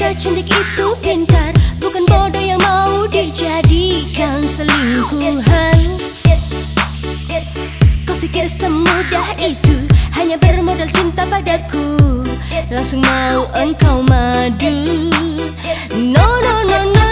Secantik itu pintar. Bukan bodoh yang mau dijadikan selingkuhan. Kau pikir semudah itu? Hanya bermodal cinta padaku. Langsung mau engkau madu. No, no, no, no.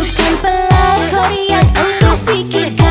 Bukan pelakor yang engkau pikirkan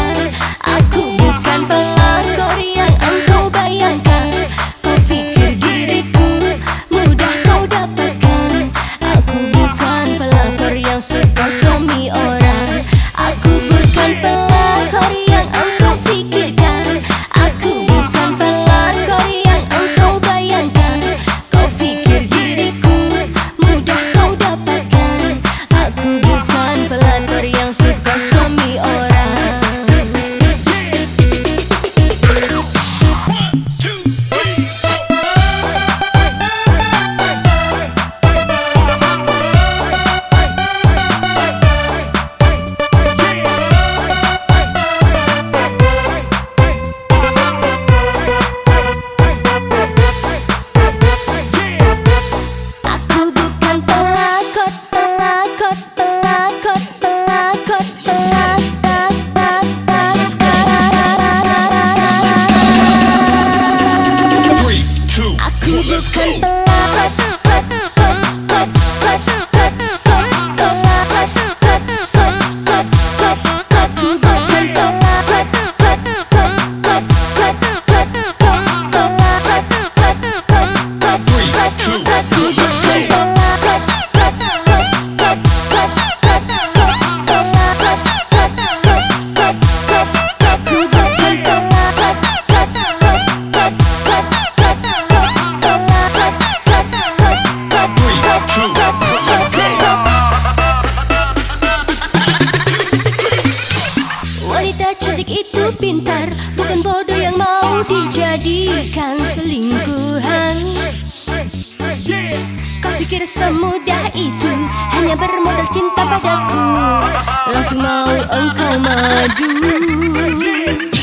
dijadikan selingkuhan. Kau pikir semudah itu Hanya bermodal cinta padaku. Langsung mau engkau maju.